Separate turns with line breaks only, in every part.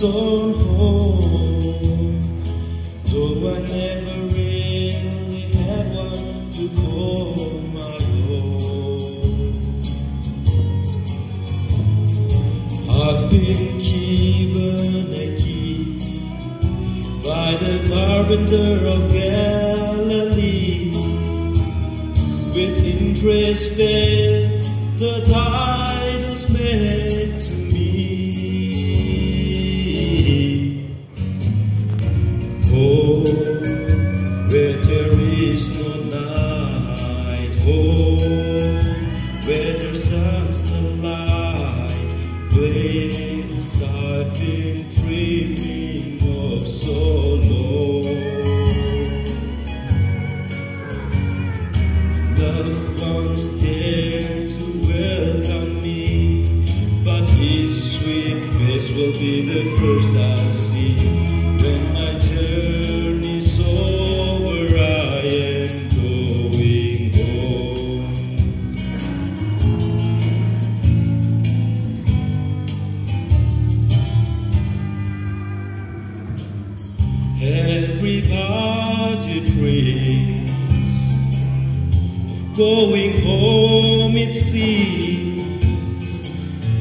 Though I never really had one to call my own. I've been given a key by the carpenter of Galilee. With interest paid, the title's I've been dreaming of so long. Dare to welcome me, but his sweet face will be the first I'll see. Everybody dreams of going home, it seems.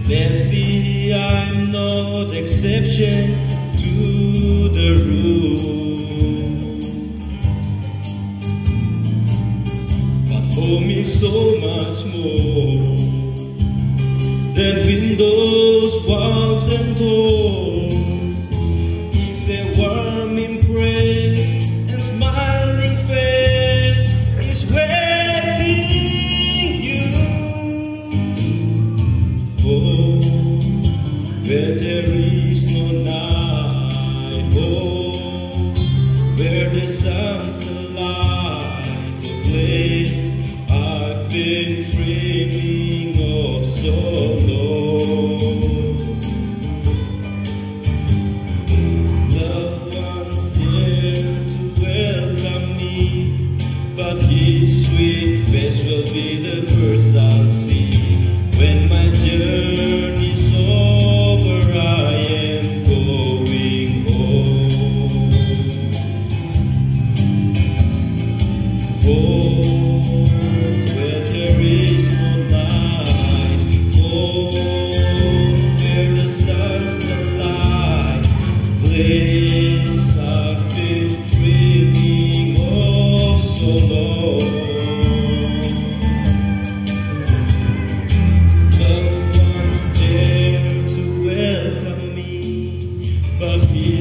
Lately, I'm not exception to the rule. But home is so much more than windows, walls, and doors. Where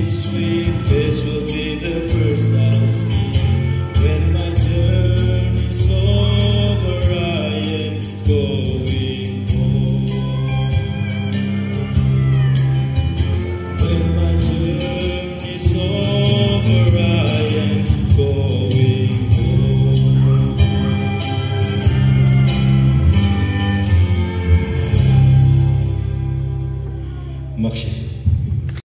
sweet face